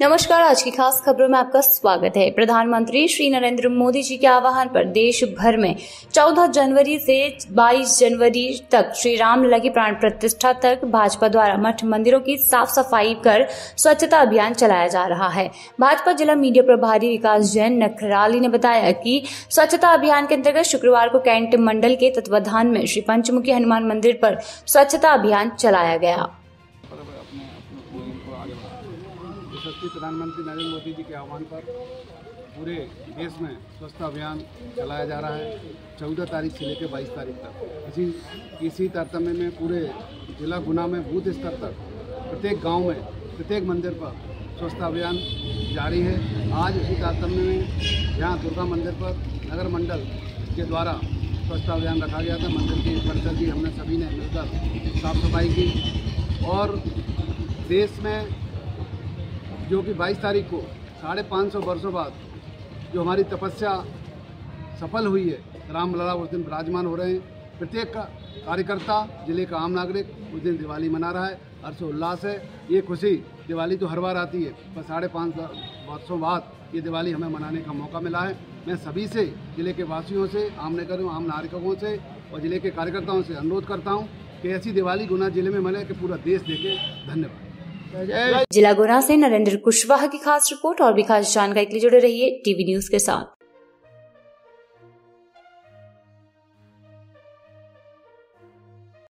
नमस्कार, आज की खास खबरों में आपका स्वागत है। प्रधानमंत्री श्री नरेंद्र मोदी जी के आह्वान पर देश भर में 14 जनवरी से 22 जनवरी तक श्री राम की प्राण प्रतिष्ठा तक भाजपा द्वारा मठ मंदिरों की साफ़ सफ़ाई कर स्वच्छता अभियान चलाया जा रहा है। भाजपा जिला मीडिया प्रभारी विकास जैन नखराली ने बताया कि स्वच्छता अभियान के अंतर्गत शुक्रवार को कैंट मंडल के तत्वाधान में श्री पंचमुखी हनुमान मंदिर पर स्वच्छता अभियान चलाया गया। यशस्वी प्रधानमंत्री नरेंद्र मोदी जी के आह्वान पर पूरे देश में स्वच्छता अभियान चलाया जा रहा है। चौदह तारीख से लेकर बाईस तारीख तक। इसी इसी तारतम्य में पूरे जिला गुना में बूथ स्तर तक प्रत्येक गाँव में, प्रत्येक मंदिर पर स्वच्छता अभियान जारी है। आज इसी तारतम्य में यहाँ दुर्गा मंदिर पर नगर मंडल के द्वारा स्वच्छता अभियान रखा गया था। मंदिर की परिसर की हमने सभी ने मिलकर साफ़ सफ़ाई की और देश में जो कि 22 तारीख को, साढ़े पाँच सौ वर्षों बाद जो हमारी तपस्या सफल हुई है, राम लला उस दिन विराजमान हो रहे हैं। प्रत्येक का कार्यकर्ता, ज़िले का आम नागरिक, उस दिन दिवाली मना रहा है, हर्षोल्लास है। ये खुशी दिवाली तो हर बार आती है, पर साढ़े पाँच वर्षों बाद ये दिवाली हमें मनाने का मौका मिला है। मैं सभी से, ज़िले के वासियों से, आम नगरों आम नागरिकों से और ज़िले के कार्यकर्ताओं से अनुरोध करता हूँ कि ऐसी दिवाली गुना ज़िले में मने कि पूरा देश देखे। धन्यवाद। जिला गुना से नरेंद्र कुशवाहा की खास रिपोर्ट और भी खास जानकारी के लिए जुड़े रहिए टीवी न्यूज़ के साथ।